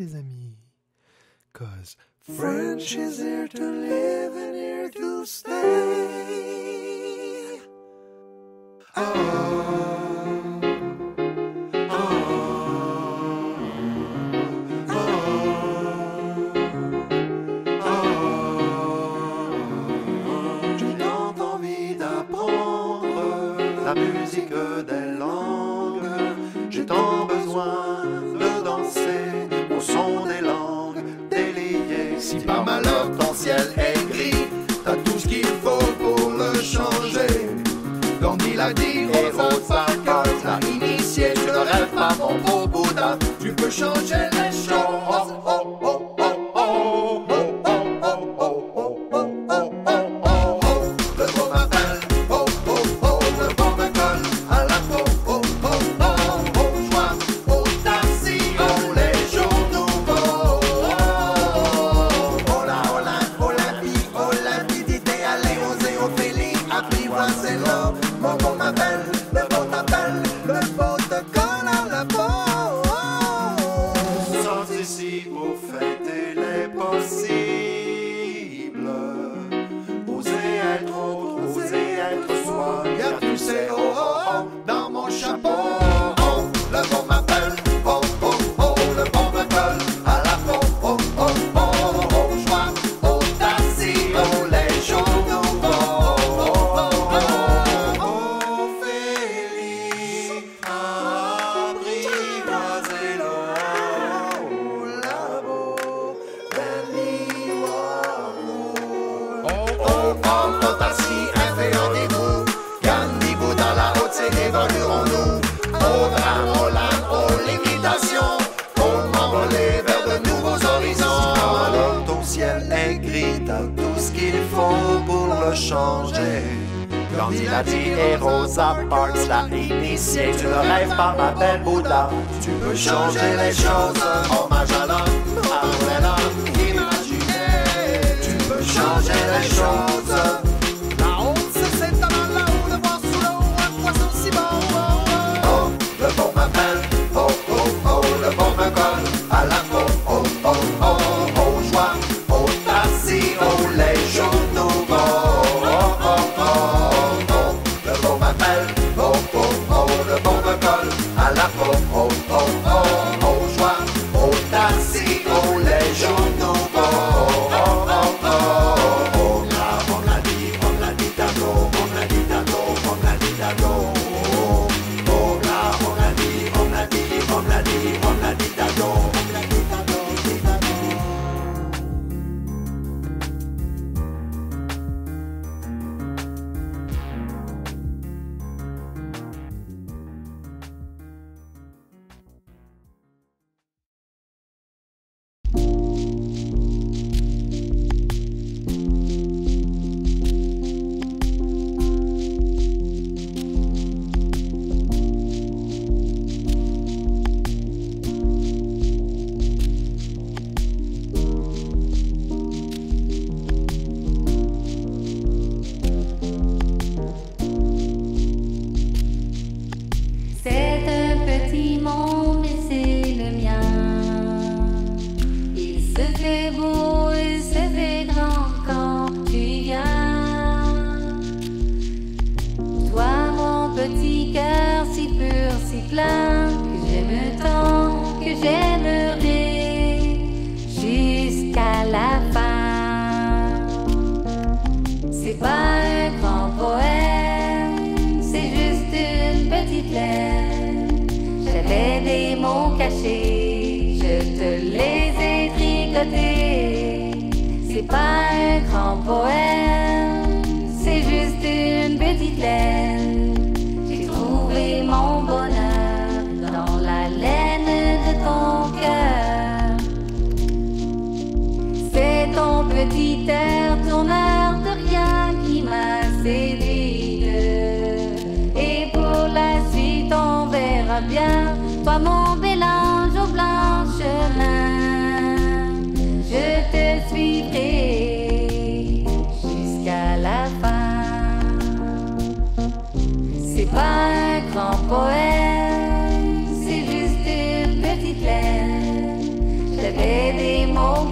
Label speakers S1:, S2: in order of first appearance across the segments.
S1: les amis. Cause French is here to live and here to stay.
S2: Oh. mon beau
S3: Bouddha, tu peux changer les choses.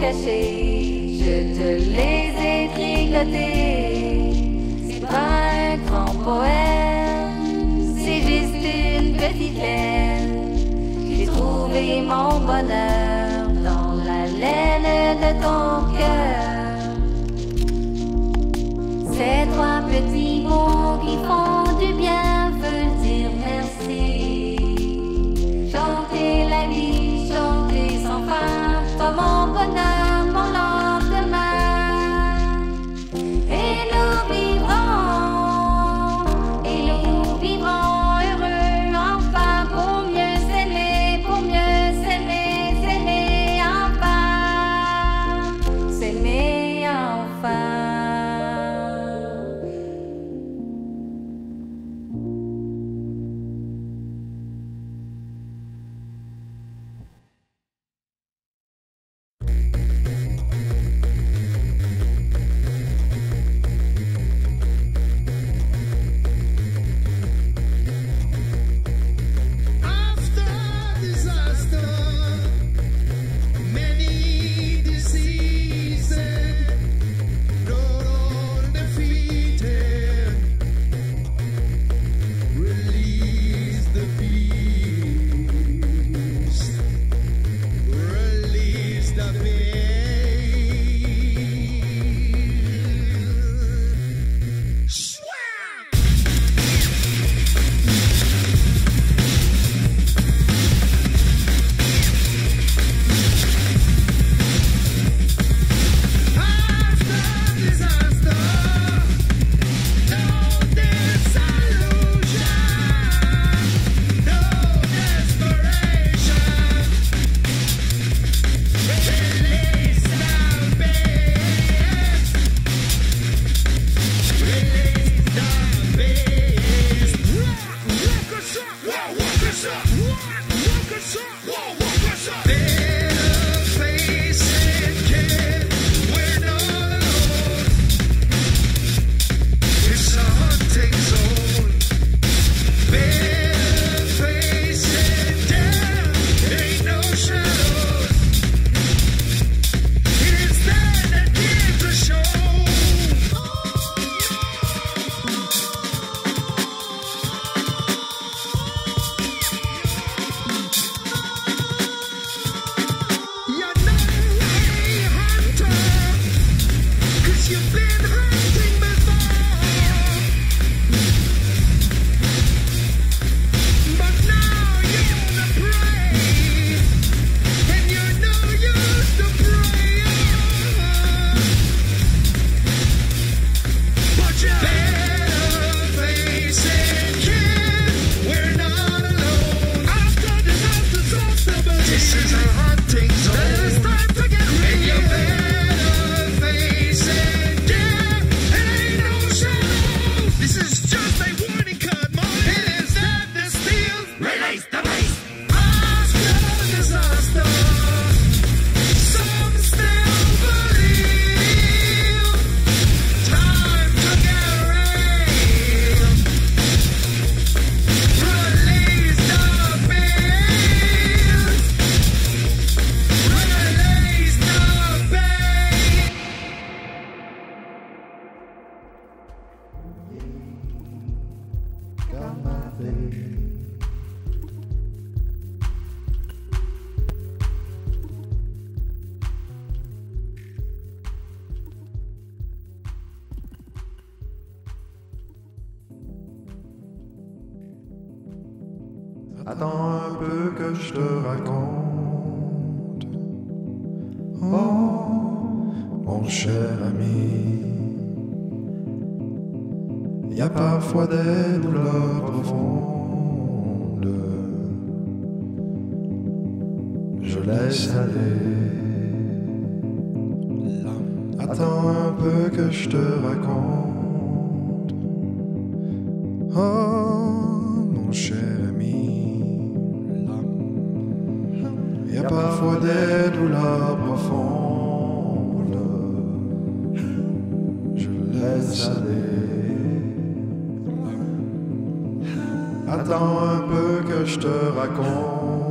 S4: je te les ai tricotés. C'est pas un grand poème, c'est juste une petite laine. J'ai trouvé mon bonheur dans la laine de ton cœur.
S1: cher ami. Il y a parfois des douleurs profondes. Je laisse aller. Attends un peu que je te raconte. Oh, mon cher ami. Il y a parfois des douleurs profondes. Attends un peu que je te raconte.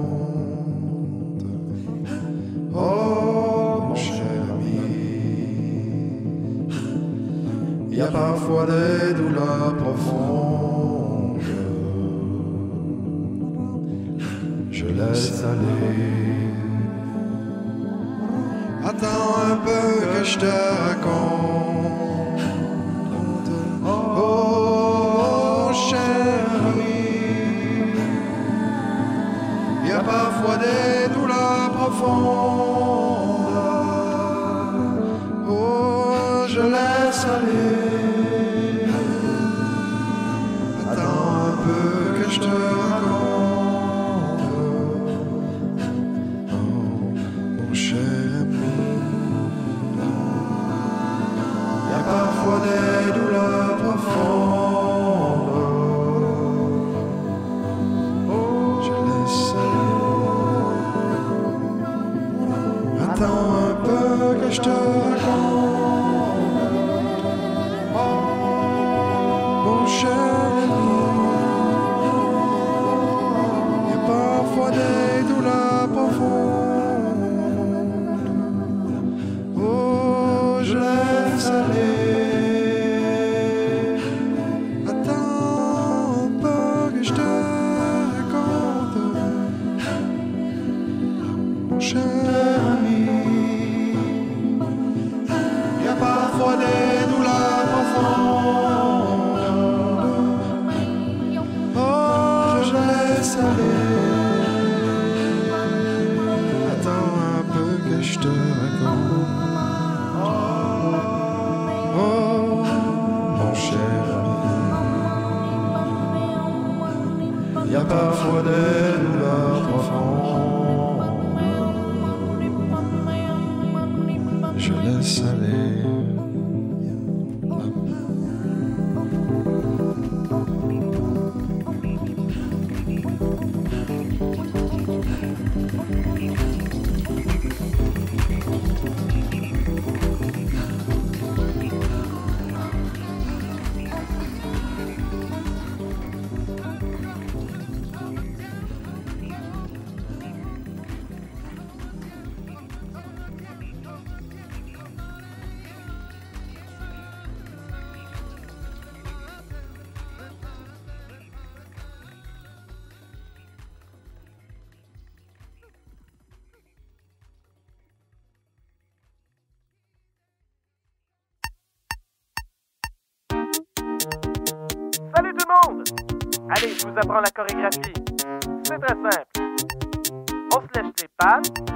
S1: mon cher ami. Il y a parfois des douleurs profondes.
S5: Allez, je vous apprends la chorégraphie. C'est très simple. On se lèche les pattes.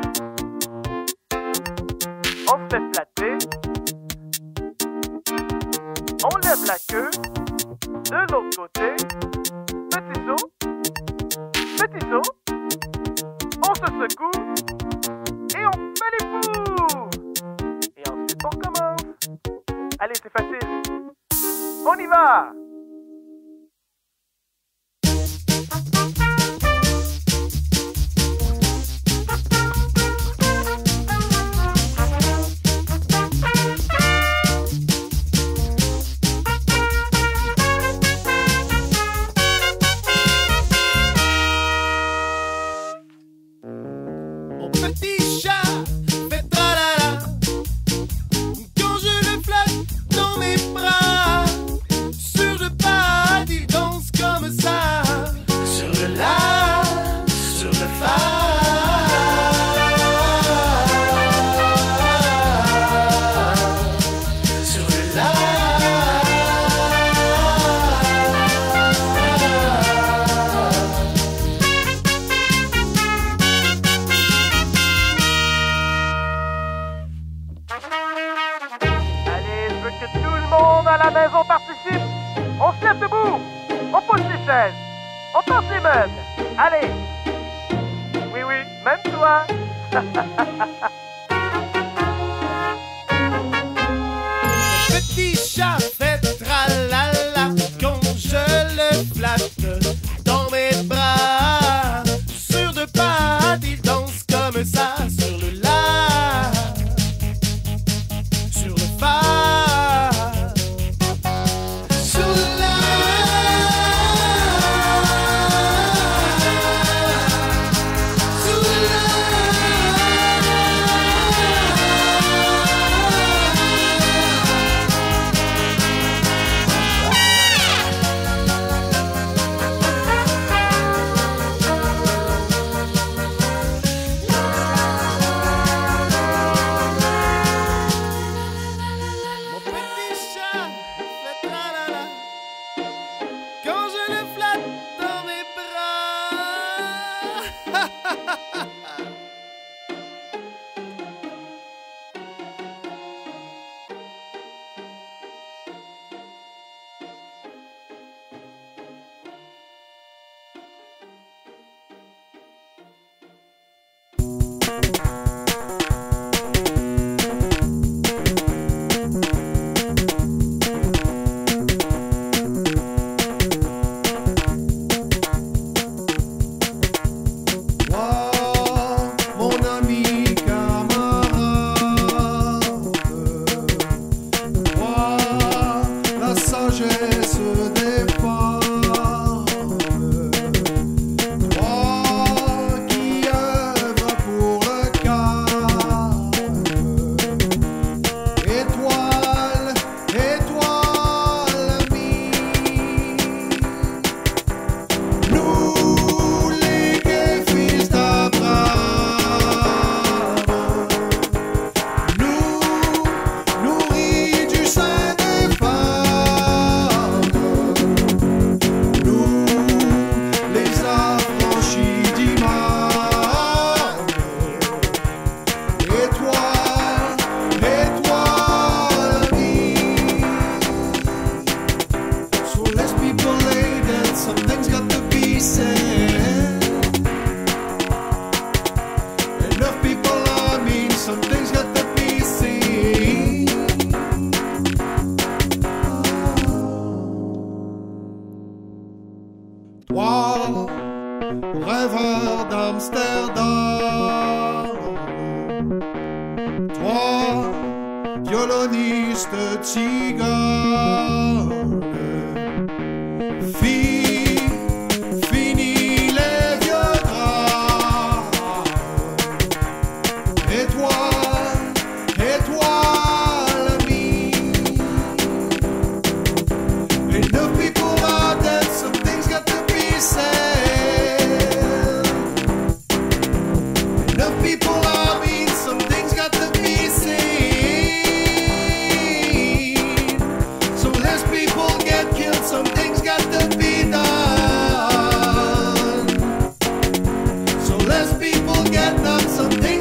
S2: some.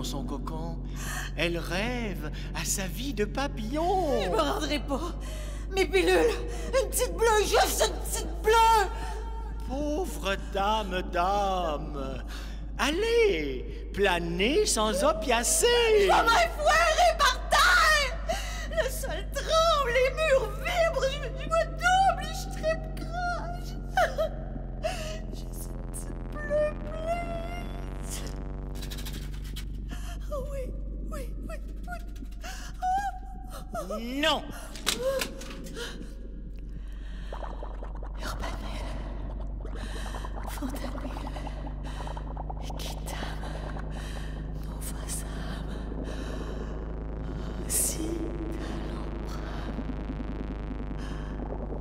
S2: Dans
S6: son cocon. Elle rêve à sa vie de papillon.
S7: Je me rendrai pas. Mes pilules, une petite bleue, juste une petite bleue.
S6: Pauvre dame, dame. Allez, planez sans opiacés.
S7: Je vais m'enfoirer par terre. Le sol tremble, les murs vibrent, je, je me
S6: Non.
S7: Urbanel, Fontanelle, Kitam, Novasam, Citalopram,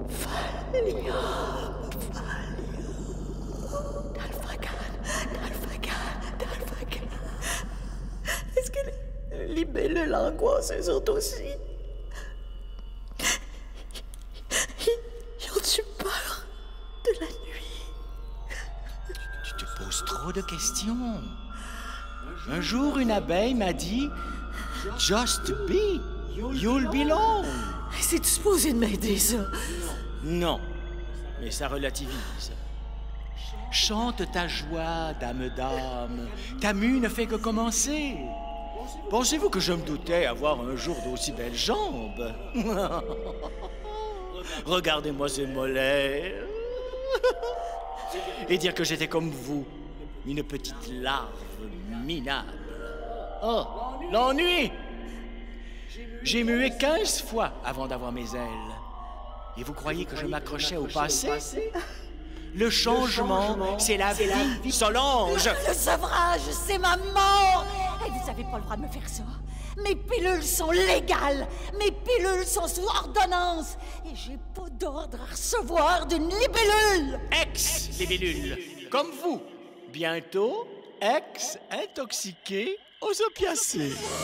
S7: Valium, Valium, Dalfagan, Dalfagan, Dalfagan. Est-ce que les libellules angoisseuses sont aussi? Ont-tu peur de la nuit?
S6: Tu te poses trop de questions. Un jour, une abeille m'a dit Just be, you'll belong.
S7: C'est-tu supposé de m'aider, ça?
S6: Non, mais ça relativise. Chante ta joie, dame dame. Ta mue ne fait que commencer. Pensez-vous que je me doutais avoir un jour d'aussi belles jambes? Regardez-moi ces mollets. Et dire que j'étais comme vous, une petite larve minable. Oh, l'ennui J'ai mué 15 fois avant d'avoir mes ailes. Et vous croyez que je m'accrochais au passé? Le changement, c'est la vie. Solange
S7: Le sevrage, c'est ma mort Et vous avez pas le droit de me faire ça? Mes pilules sont légales. Mes pilules sont sous ordonnance. Et j'ai pas d'ordre à recevoir d'une libellule.
S6: Ex-libellule, comme vous. Bientôt, ex-intoxiqué aux opiacés.
S3: C'est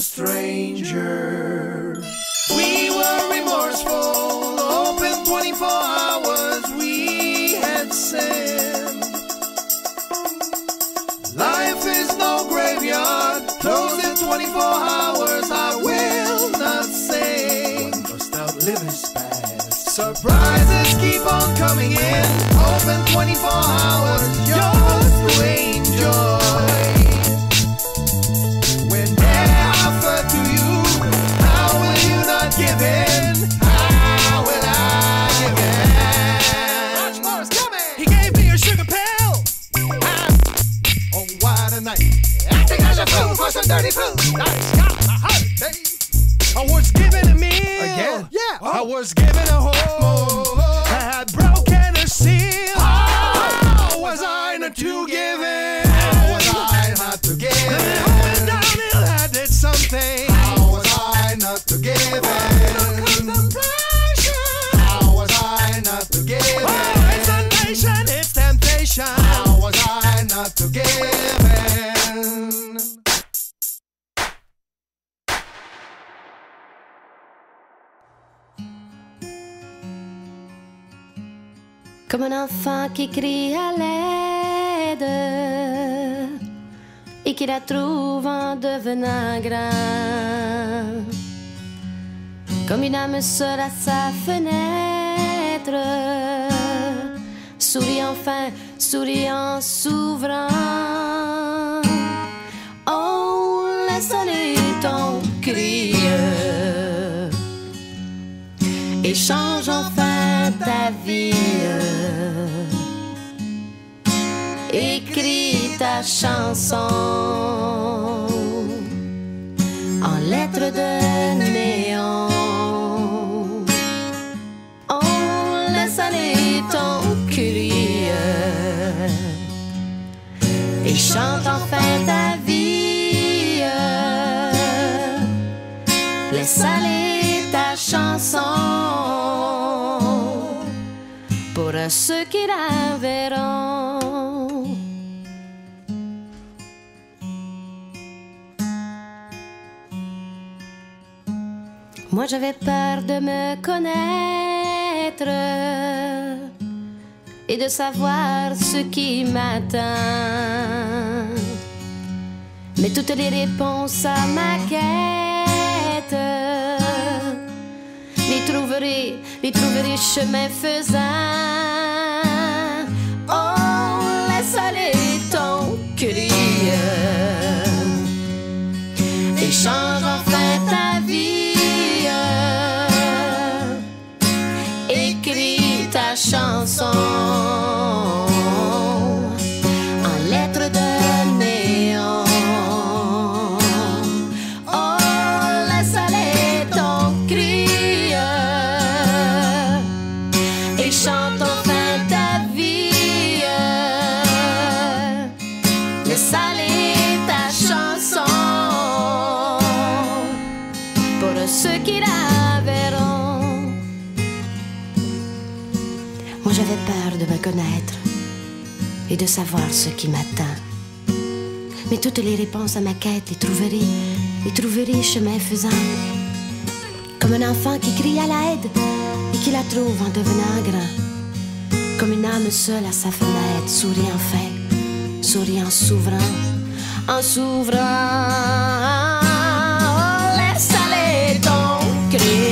S2: stranger. We were remorseful, open 24 hours, we had sinned. Life is no graveyard, closed in 24 hours, I
S4: qui crie à l'aide et qui la trouve en devenant grand. Comme une âme seule à sa fenêtre, sourit enfin, souriant, s'ouvrant. Oh, laisse aller ton cri et change ta chanson en lettres de néon. On laisse aller ton cri et chante enfin ta vie. Laisse aller ta chanson pour ceux qui la verront. Moi j'avais peur de me connaître et de savoir ce qui m'attend. Mais toutes les réponses à ma quête, les trouverai, les trouverai chemin faisant. Oh, laisse aller ton cri et change chanson connaître et de savoir ce qui m'attend. Mais toutes les réponses à ma quête les trouverai, les trouverai chemin faisant. Comme un enfant qui crie à l'aide et qui la trouve en devenant grand. Comme une âme seule à sa fenêtre, sourit enfin, sourit en s'ouvrant, en s'ouvrant. Laisse aller ton cri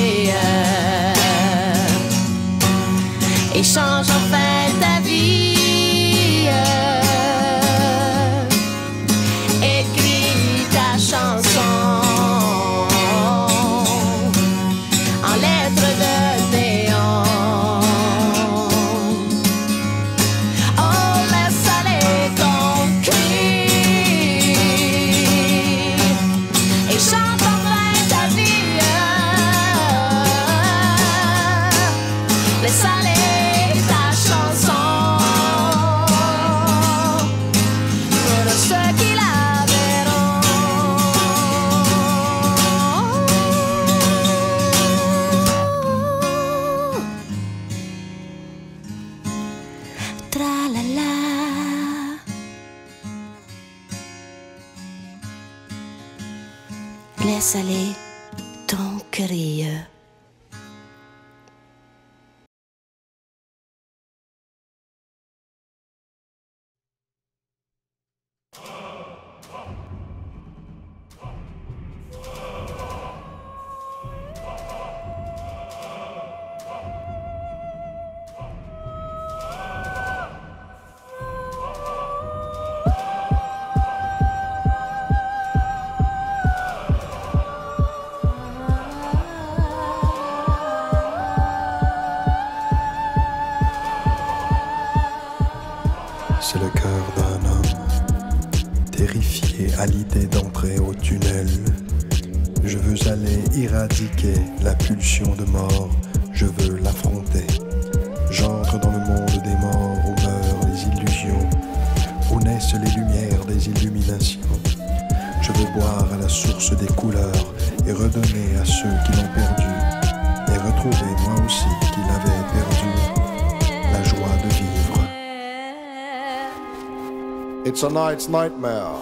S8: It's a night's nightmare.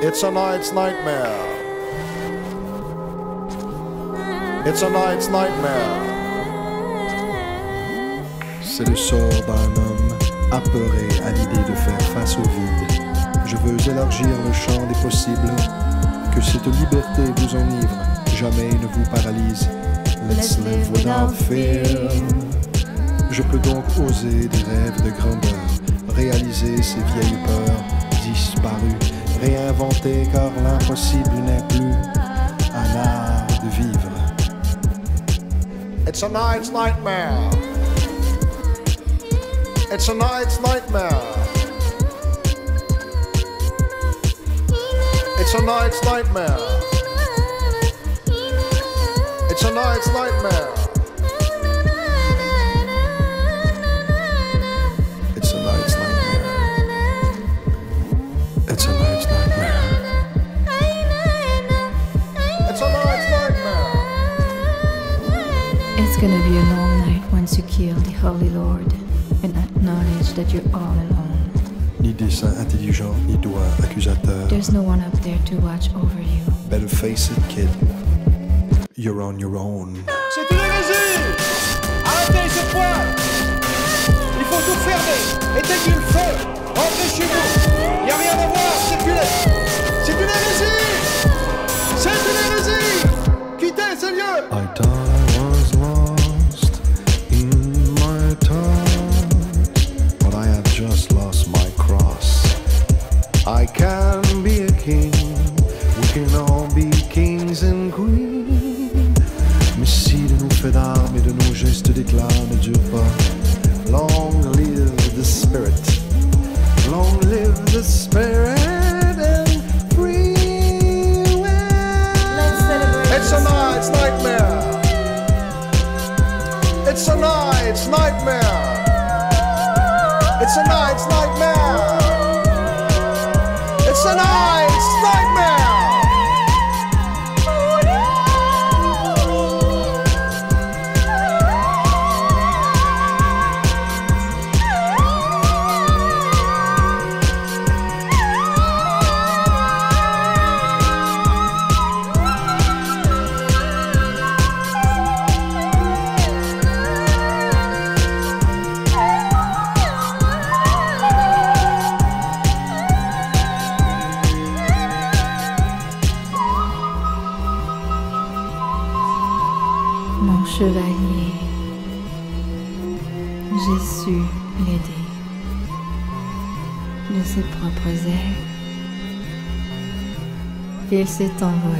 S8: It's a night's nightmare. It's a night's nightmare.
S1: C'est le sort d'un homme apeuré à l'idée de faire face au vide. Je veux élargir le champ des possibles, que cette liberté vous enivre, jamais ne vous paralyse. Let's live without fear. Je peux donc oser des rêves de grandeur, réaliser ces vieilles peurs disparues, réinventer car l'impossible n'est plus un art de vivre.
S8: It's a night's nightmare. It's a night's nightmare. It's a night's nightmare. It's a night's nightmare.
S9: The Holy Lord and acknowledge that you're all alone.
S1: Ni dessin intelligent, ni doigt accusateur.
S9: There's no one up there to watch over you.
S1: Better face it, kid. You're on your own.
S2: C'est une hérésie. Arrêtez ce poing Il faut tout fermer. Éteignez le feu. Rentrez chez vous. Il n'y a rien à voir, circulez. C'est une hérésie. C'est une hérésie. Quittez ces lieux
S1: I
S2: s'est envolé.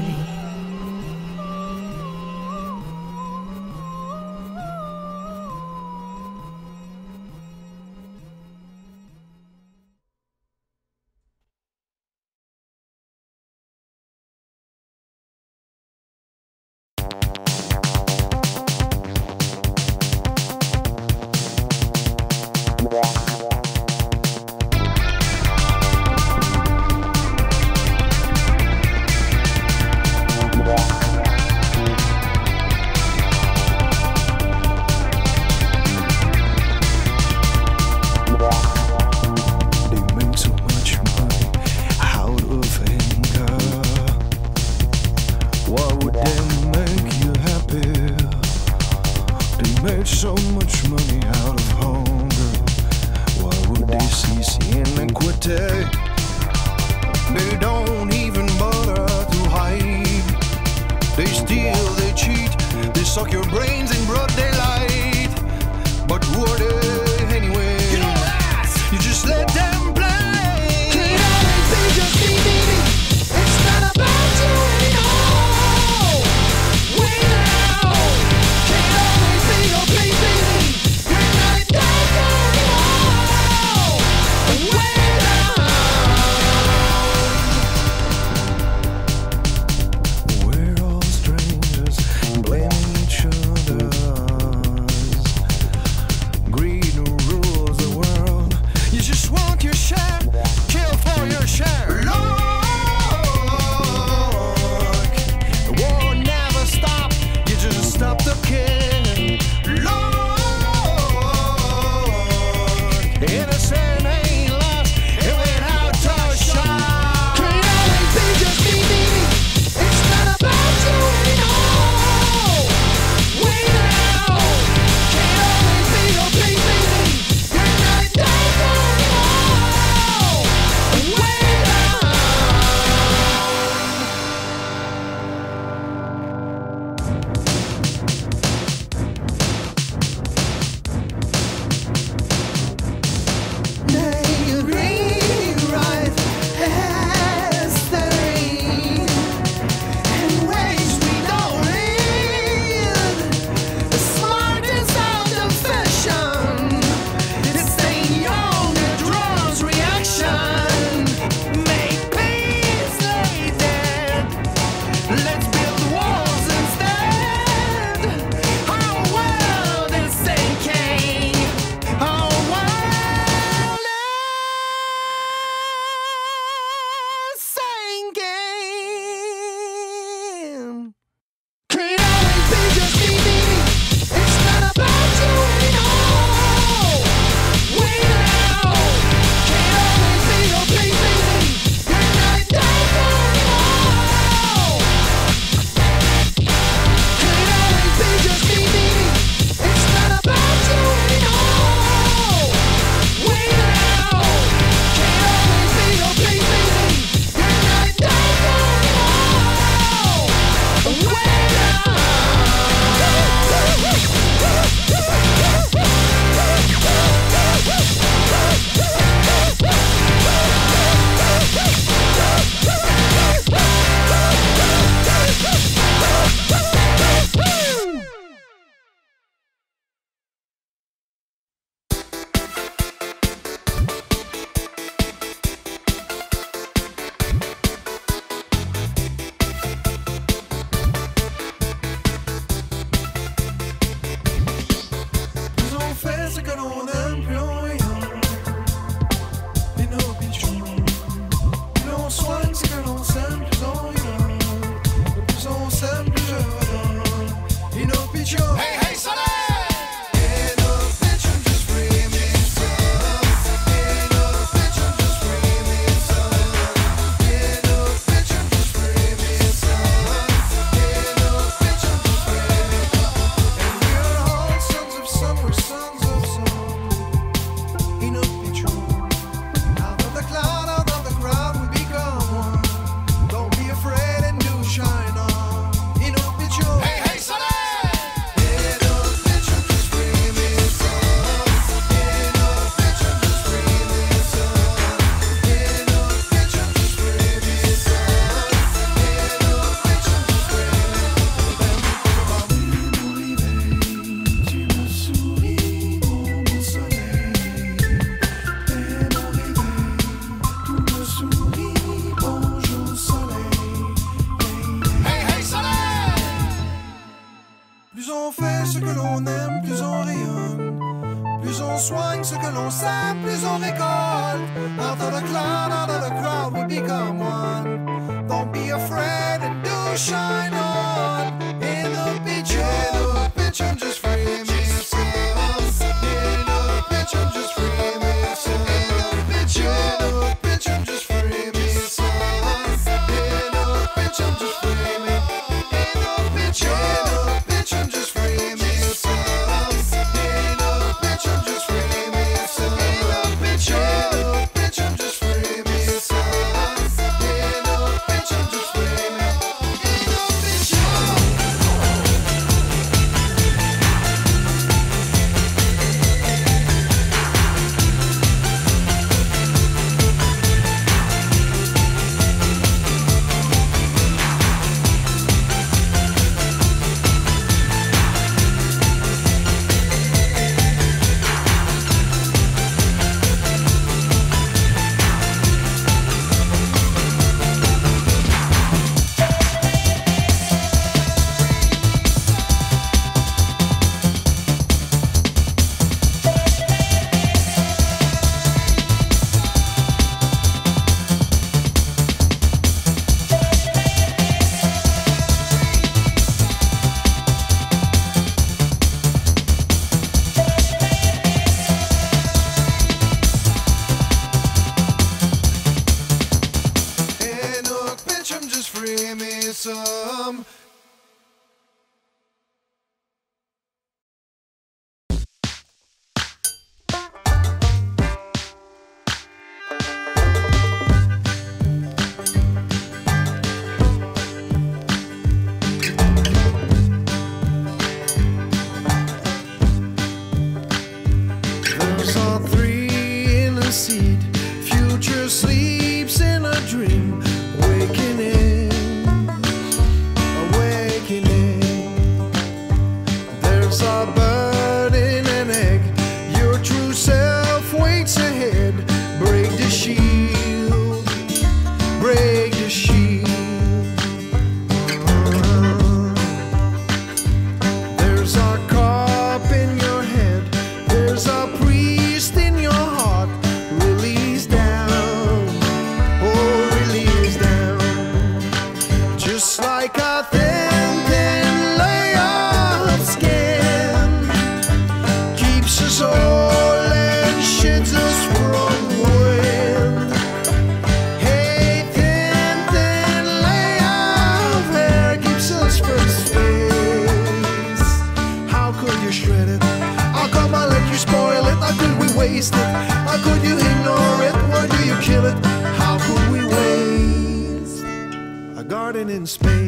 S2: Space?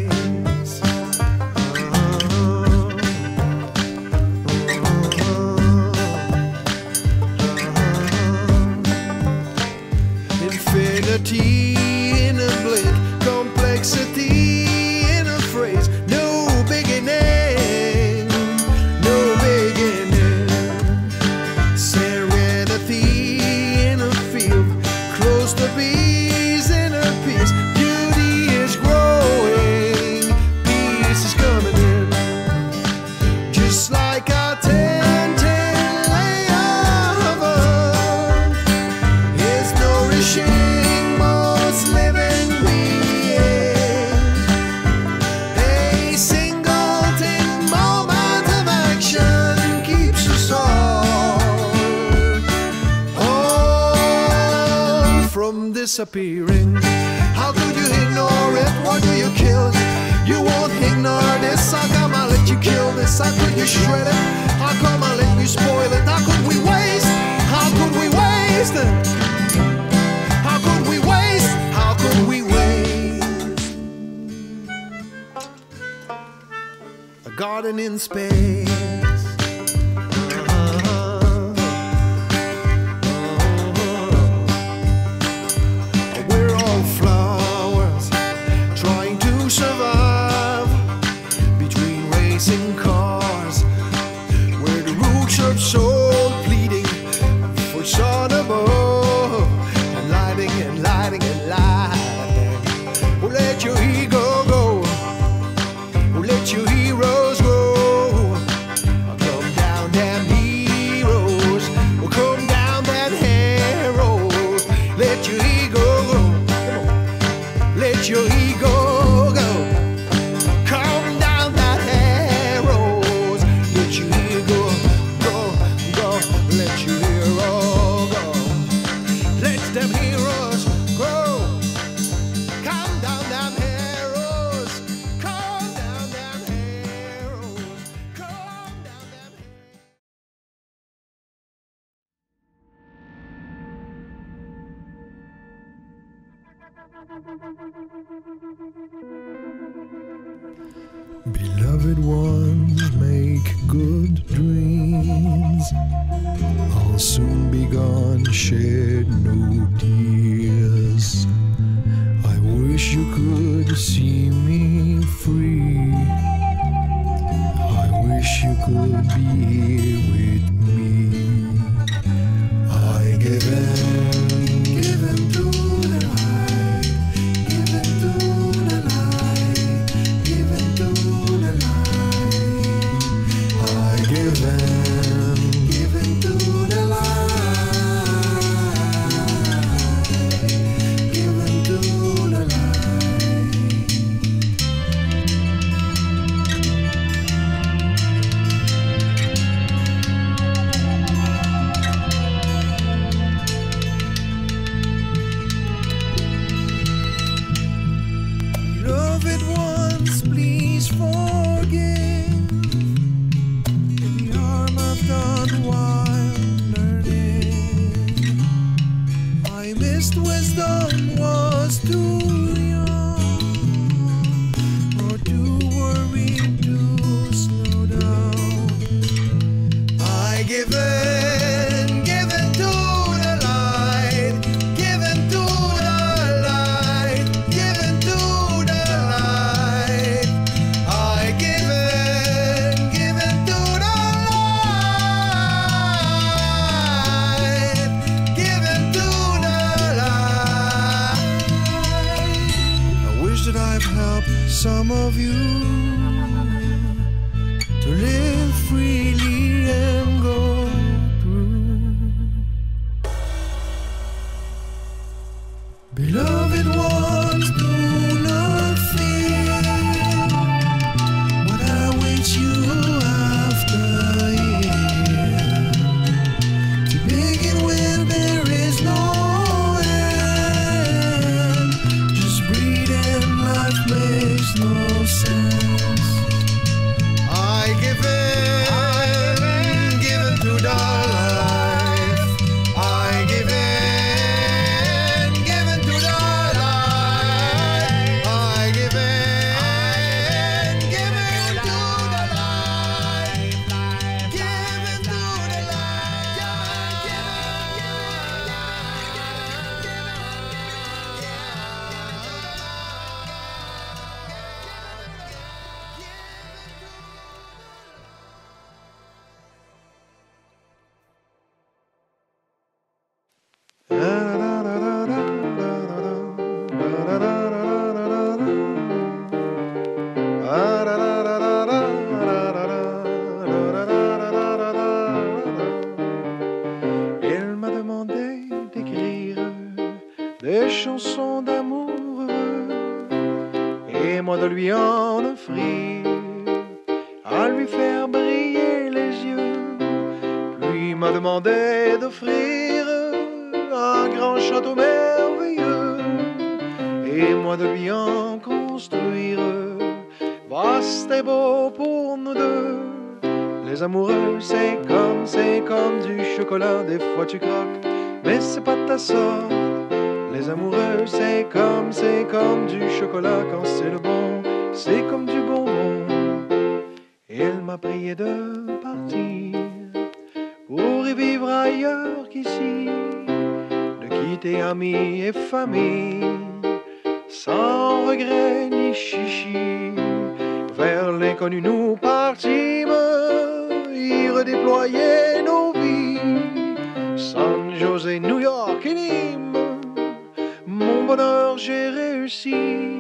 S2: De lui en construire vaste et beau pour nous deux. Les amoureux, c'est comme, c'est comme du chocolat, des fois tu croques, mais c'est pas ta sorte. Les amoureux, c'est comme, c'est comme du chocolat quand c'est le bon, c'est comme du bonbon. Il m'a prié de partir pour y vivre ailleurs qu'ici, de quitter amis et famille, sans regret ni chichi. Vers l'inconnu nous partîmes, y redéployer nos vies. San José, New York et Nîmes, mon bonheur j'ai réussi.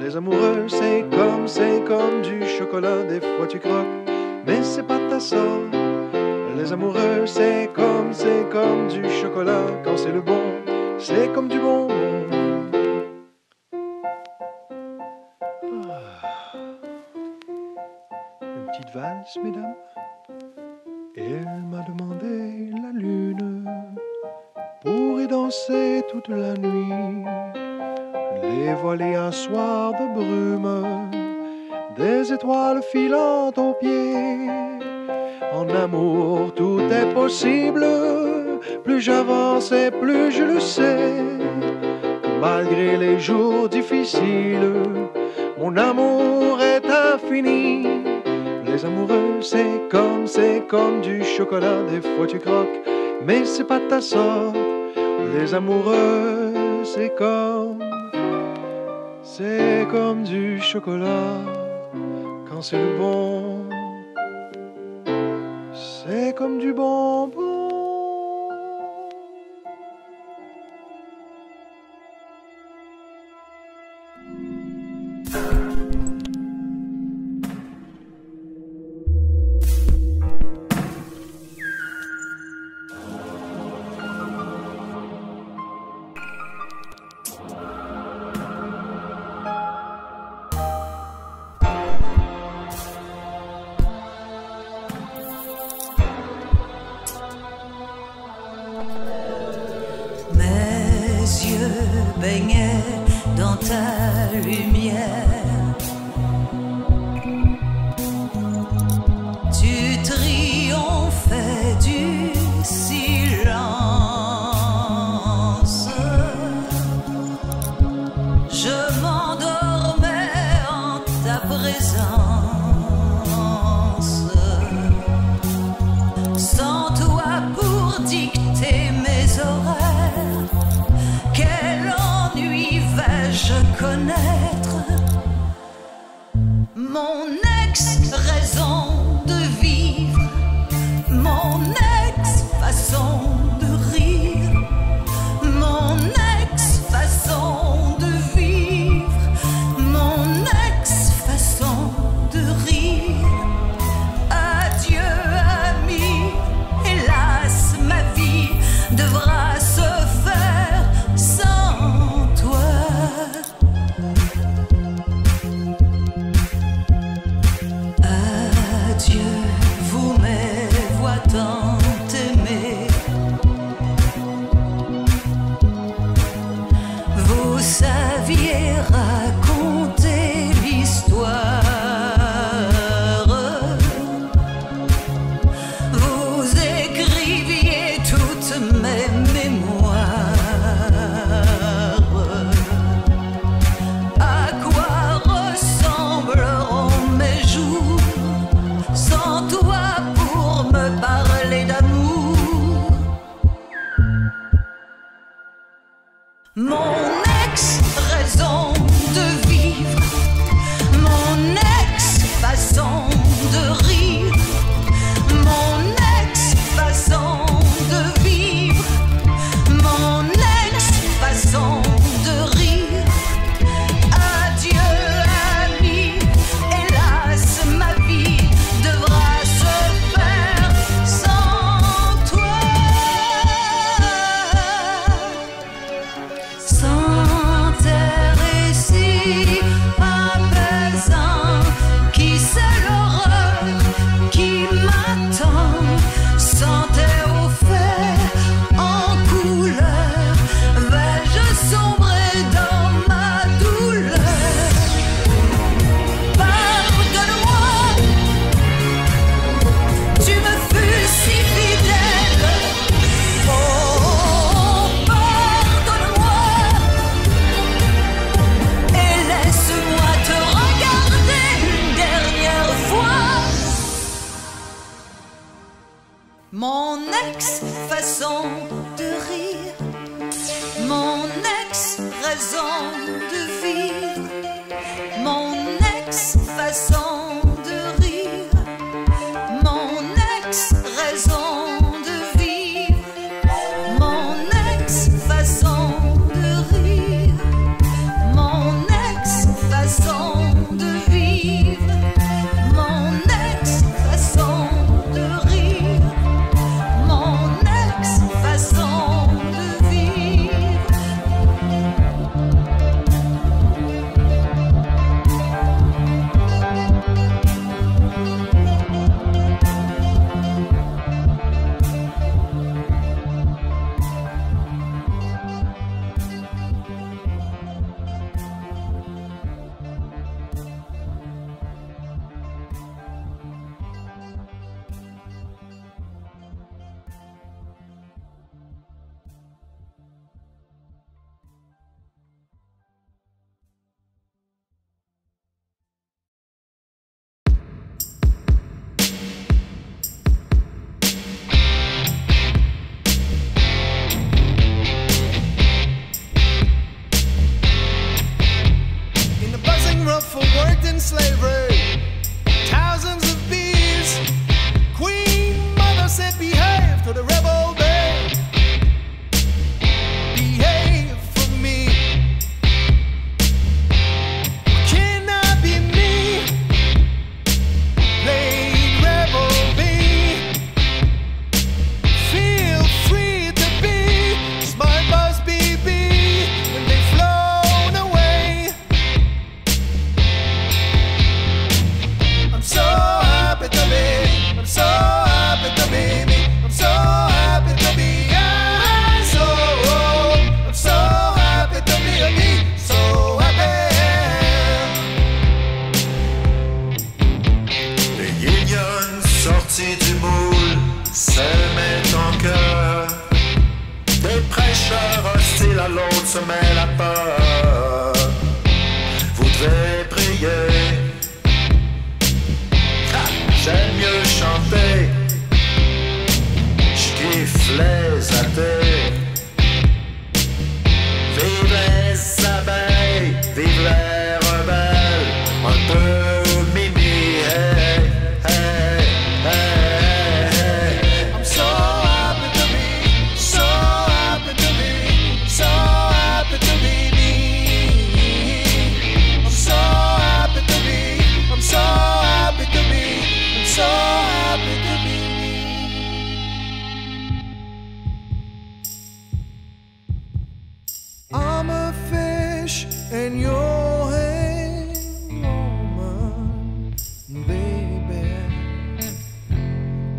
S2: Les amoureux, c'est comme, c'est comme du chocolat, des fois tu croques, mais c'est pas ta sorte. Les amoureux, c'est comme, c'est comme du chocolat, quand c'est le bon, c'est comme du bonbon. mesdames. Elle m'a demandé la lune pour y danser toute la nuit. Les volets un soir de brume, des étoiles filant aux pieds. En amour, tout est possible. Plus j'avance et plus je le sais.
S10: Malgré les jours difficiles, mon amour est infini les amoureux, c'est comme, c'est comme du chocolat, des fois tu croques, mais c'est pas ta sorte. Les amoureux, c'est comme, c'est comme du chocolat, quand c'est le bon, c'est comme du bonbon.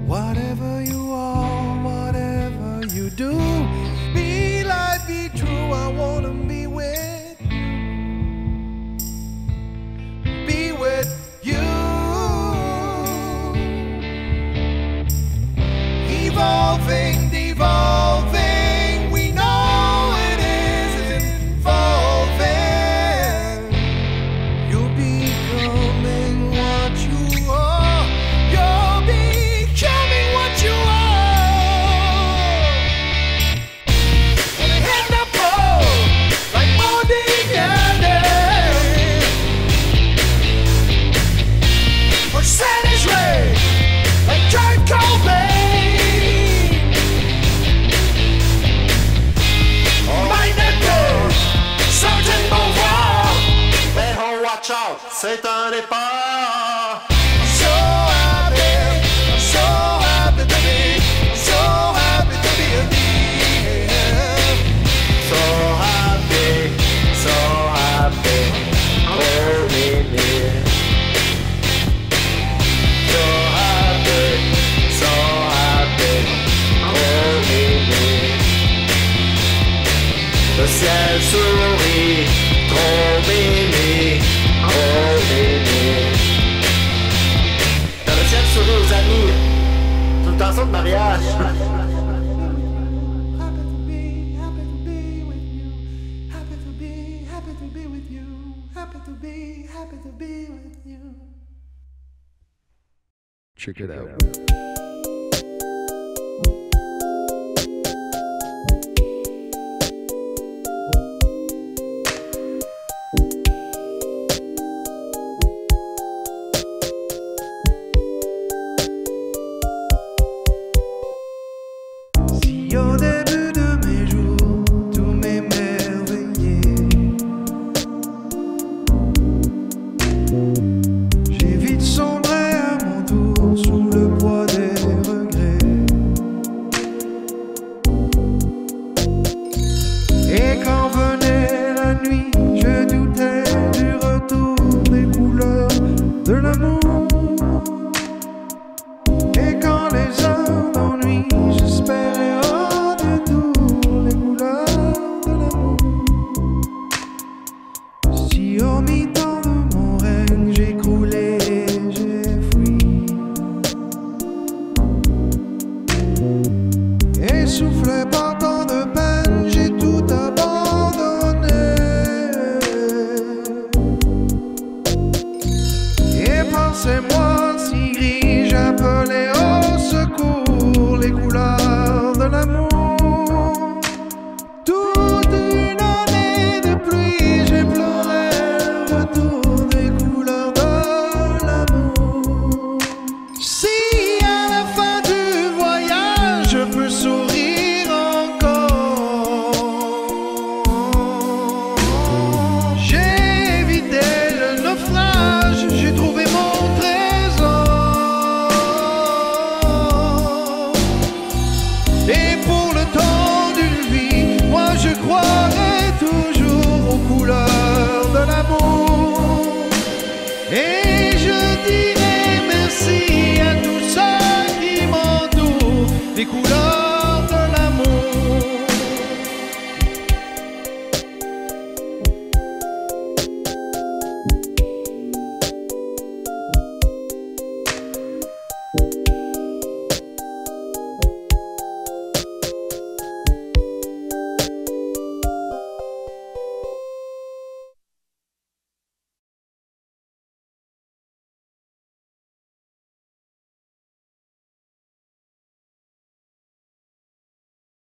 S2: Whatever you